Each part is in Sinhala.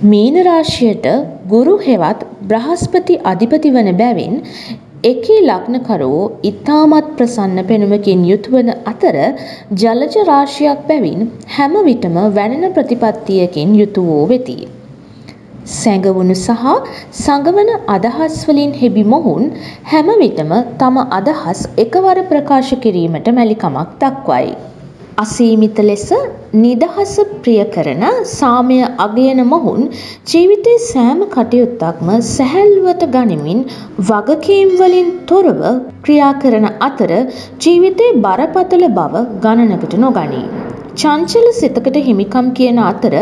මීන රාශියට ගුරු හෙවත් බ්‍රහස්පති අධිපති වන බැවින් එකී ලග්නකරුවෝ ඉතාමත් ප්‍රසන්න පෙනුමකින් යුතුවන අතර ජලජ රාශියක් බැවින් හැම විටම වැනෙන ප්‍රතිපත්තියකින් යුතු වූ වෙති. සැඟවුණු සහ සඟවන අදහස් වලින් හෙබි මොහුන් හැම විටම තම අදහස් එකවර ප්‍රකාශ කිරීමට මැලිකමක් දක්වයි. අසීමිත ලෙස නිදහස ප්‍රිය කරන සාමය අගයන මොහුන් ජීවිතයේ සෑම කටයුත්තක්ම සැහැල්ලුවට ගනිමින් වගකීම් වලින් තොරව ක්‍රියා කරන අතර ජීවිතයේ බරපතල බව ගණනකට නොගනී. චංචල සිතකට හිමිකම් කියන අතර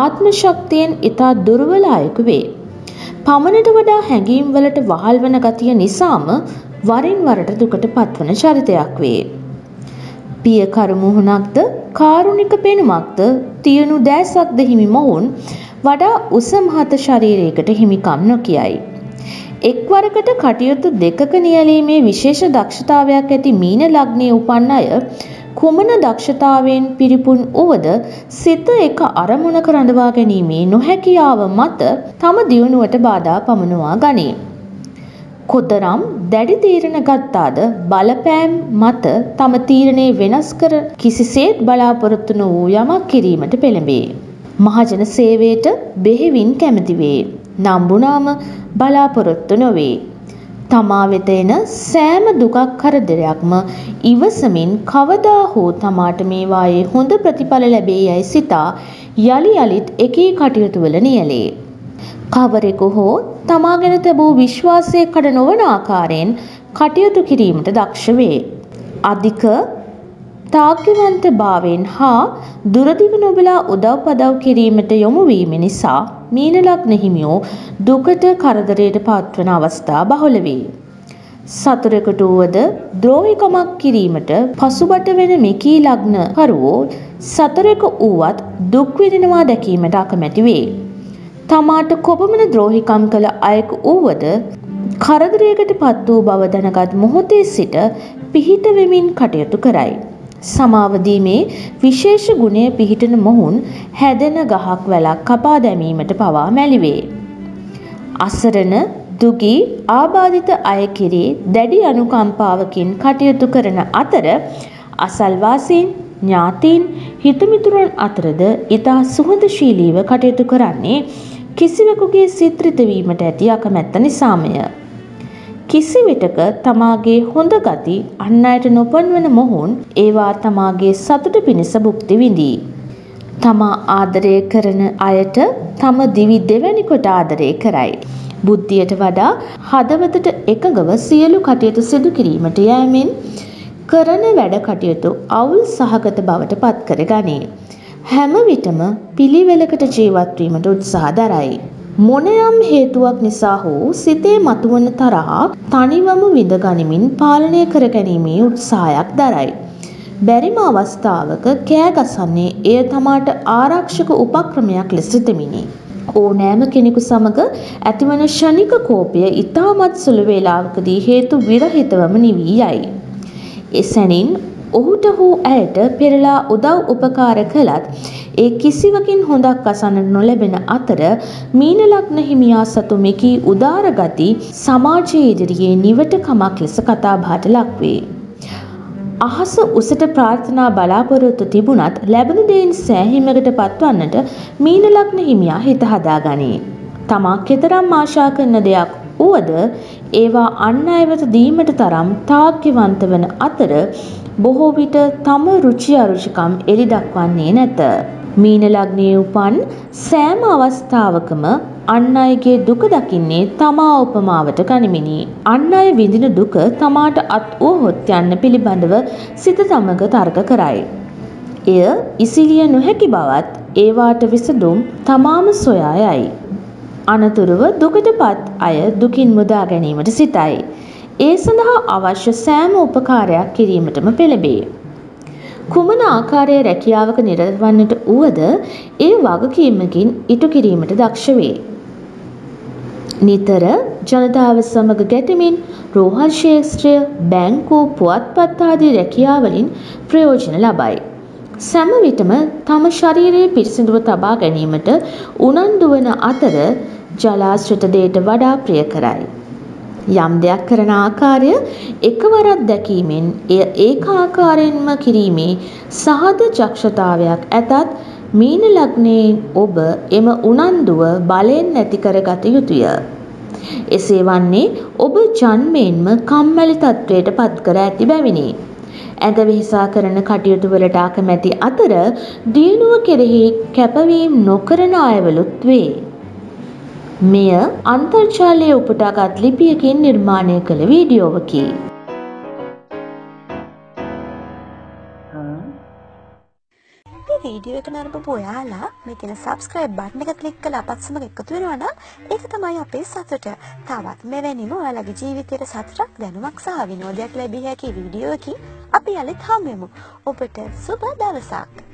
ආත්ම ශක්තියෙන් ඉතා දුර්වල අයෙකු වේ. පමණට වඩා හැඟීම් වලට වහල් වන ගතිය නිසාම වරින් වරට දුකට පත්වන චරිතයක් වේ. පියකරු මුහුණක්ද කාරුණික පෙනුමක්ද තියනු දෑසක්ද හිමි මොවුන් වඩා උස මහත ශරීරයකට හිමිකම් නොකියයි. එක්වරකට කටයුතු දෙකක නියැලීමේ විශේෂ දක්ෂතාවයක් ඇති මීන ලග්නයේ උපන් අය කුමන දක්ෂතාවයෙන් පිරිපුන් වුවද සිත එක අරමුණක රඳවා ගැනීමේ නොහැකියාව මත තම දියුණුවට බාධා පමුණුවා ගනී. කොතරම් දැඩි තීරණ ගත්තාද බලපෑම් මත තම තීරණේ වෙනස් කර කිසිසේත් බලාපොරොත්තු නොවූ යමක් කිරීමට පෙළඹේ. මහජන සේවයට බෙහෙවින් කැමති වේ. නම්බුනාම බලාපොරොත්තු නොවේ. තමා වෙත එන සෑම දුකක් කරදරයක්ම ඉවසමින් කවදා හෝ තමාට මේවායේ හොඳ ප්‍රතිඵල ලැබේ යයි සිතා යළි යළිත් එකී කටයුතු වල නියැලේ. කවරෙකු හෝ තමා ගැන තැබූ විශ්වාසය කඩ නොවන ආකාරයෙන් කටයුතු කිරීමට දක්ෂ වේ. අධික තාග්‍යවන්ත භාවයෙන් හා දුරදිග නොබලා උදව් පදව් කිරීමට යොමු වීම නිසා මීන ලග්න හිමියෝ දුකට කරදරයට පත්වන අවස්ථා බහුල වේ. සතුරෙකුට වුවද ද්‍රෝහිකමක් කිරීමට පසුබට වෙන මෙකී ලග්න කරුවෝ සතරෙකු වුවත් දුක් විඳිනවා දැකීමට අකමැති වේ. තමාට කොපමණ ද්‍රෝහිකම් කළ අයෙකු වුවද කරදරයකට පත් වූ බව දැනගත් මොහොතේ සිට පිහිට වෙමින් කටයුතු කරයි. සමාවදීමේ විශේෂ ගුණය පිහිටන මොහුන් හැදෙන ගහක් වැලක් කපා දැමීමට පවා මැලිවේ. අසරණ දුගී ආබාධිත අය කෙරේ දැඩි අනුකම්පාවකින් කටයුතු කරන අතර අසල්වාසීන් ඥාතීන් හිතමිතුරන් අතරද ඉතා සුහදශීලීව කටයුතු කරන්නේ කිසිවෙකුගේ සිත් රිදවීමට ඇති අකමැත්ත නිසාමය. කිසිවිටක තමාගේ හොඳ ගති අන් අයට නොපන්වන මොහුන් ඒවා තමාගේ සතුට පිණිස භුක්ති විඳී. තමා ආදරය කරන අයට තම දිවි දෙවැනි කොට ආදරය කරයි. බුද්ධියට වඩා හදවතට එකඟව සියලු කටයුතු සිදු කිරීමට යෑමෙන් කරන වැඩ කටයුතු අවුල් සහගත බවට පත් කර ගනී. හැම විටම පිළිවෙලකට ජීවත් වීමට උත්සාහ දරයි. මොනයම් හේතුවක් නිසා හෝ සිතේ මතුවන තරහා තනිවම විඳ ගනිමින් පාලනය කර ගැනීමේ උත්සාහයක් දරයි. බැරිම අවස්ථාවක කෑ ගසන්නේ එය තමාට ආරක්ෂක උපක්‍රමයක් ලෙස සිතමිනි. ඕනෑම කෙනෙකු සමග ඇතිවන ෂණික කෝපය ඉතාමත් සුළු වේලාවකදී හේතු විරහිතවම නිවී යයි. එසැනින් ඔහුට හෝ ඇයට පෙරලා උදව් උපකාර කළත් ඒ කිසිවකින් හොඳක් අසන්නට නොලැබෙන අතර මීන ලග්න හිමියා සතු මෙකී උදාර ගති සමාජයේ ඉදිරියේ නිවටකමක් ලෙස කතාබහට ලක්වේ. අහස උසට ප්‍රාර්ථනා බලාපොරොත්තු තිබුණත් ලැබුණු දෙයින් සෑහීමකට පත්වන්නට මීන ලග්න හිමියා හිත හදා ගනී. තමා කෙතරම් ආශා කරන දෙයක් වුවද ඒවා අන් අය වෙත දීමට තරම් තාග්‍යවන්ත වන අතර බොහෝ විට තම රුචි අරුචිකම් එලි දක්වන්නේ නැත. මීන ලග්නයේ උපන් සෑම අවස්ථාවකම අන් අයගේ දුක දකින්නේ තමා උපමාවට ගනිමිනි. අන් අය විඳින දුක තමාට අත් වුවහොත් යන්න පිළිබඳව සිත සමග තර්ක කරයි. එය ඉසිලිය නොහැකි බවත් ඒවාට විසඳුම් තමාම සොයා යයි. අනතුරුව දුකට පත් අය දුකින් මුදා ගැනීමට සිතයි. ඒ සඳහා අවශ්‍ය සෑම උපකාරයක් කිරීමටම පෙළඹේ. කුමන ආකාරයේ රැකියාවක නිරත වන්නට වුවද ඒ වගකීමකින් ඉටු කිරීමට දක්ෂ වේ. නිතර ජනතාව සමග ගැටෙමින් රෝහල් ශේෂ්ත්‍රය බැංකු පුවත්පත් ආදී රැකියාවලින් ප්‍රයෝජන ලබයි. සැම විටම තම ශරීරයේ පිරිසිදුව තබා ගැනීමට උනන්දු වන අතර ජලාශ්‍රිත දේට වඩා ප්‍රිය කරයි. යම් දෙයක් කරන ආකාරය එකවරක් දැකීමෙන් එය ඒකාකාරයෙන්ම කිරීමේ සහද දක්ෂතාවයක් ඇතත් මීන ලග්නයෙන් ඔබ එම උනන්දුව බලෙන් නැති කරගත යුතුය. එසේ වන්නේ ඔබ ජන්මයෙන්ම කම්මැලි තත්ත්වයට පත්කර ඇති බැවිනි. ඇද වෙහෙසා කරන කටයුතු වලට අකමැති අතර දියුණුව කෙරෙහි කැපවීම් නොකරන අයවලුත් වේ. මෙය අන්තර්ජාලයේ උපුටාගත් ලිපියකින් නිර්මාණය කළ වීඩියෝවකි. වීඩියෝ එක නරඹපු ඔයාලා මේ තියෙන subscribe button එක click කරලා අපත් සමග එකතු වෙනවා නම් ඒක තමයි අපේ සතුට. තවත් මෙවැනිම ඔයාලගේ ජීවිතයට සතුටක් දැනුමක් සහ විනෝදයක් ලැබිය හැකි වීඩියෝ එකකින් අපි යලිත් හමු වෙමු. ඔබට සුබ දවසක්.